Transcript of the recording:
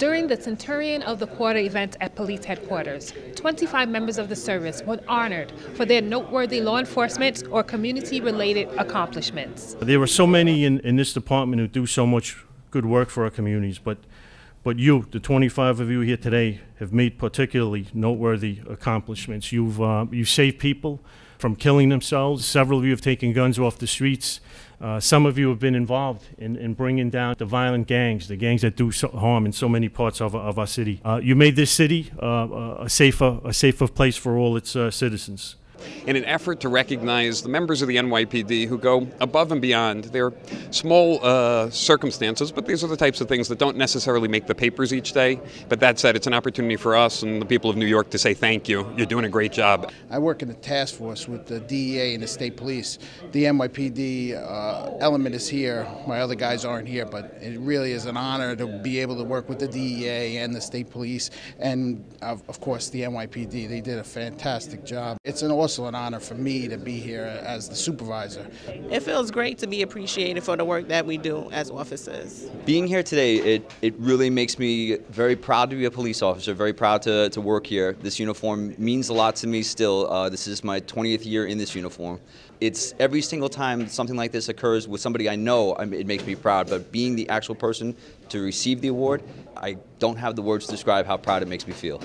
During the Centurion of the Quarter event at police headquarters, 25 members of the service were honored for their noteworthy law enforcement or community related accomplishments. There are so many in, in this department who do so much good work for our communities, but, but you, the 25 of you here today, have made particularly noteworthy accomplishments. You've, uh, you've saved people from killing themselves. Several of you have taken guns off the streets. Uh, some of you have been involved in, in bringing down the violent gangs, the gangs that do so harm in so many parts of, of our city. Uh, you made this city uh, a safer, a safer place for all its uh, citizens in an effort to recognize the members of the NYPD who go above and beyond. They're small uh, circumstances, but these are the types of things that don't necessarily make the papers each day. But that said, it's an opportunity for us and the people of New York to say thank you. You're doing a great job. I work in the task force with the DEA and the state police. The NYPD uh, element is here. My other guys aren't here, but it really is an honor to be able to work with the DEA and the state police, and of, of course the NYPD. They did a fantastic job. It's an also an honor for me to be here as the supervisor. It feels great to be appreciated for the work that we do as officers. Being here today, it, it really makes me very proud to be a police officer, very proud to, to work here. This uniform means a lot to me still. Uh, this is my 20th year in this uniform. It's every single time something like this occurs with somebody I know, it makes me proud, but being the actual person to receive the award, I don't have the words to describe how proud it makes me feel.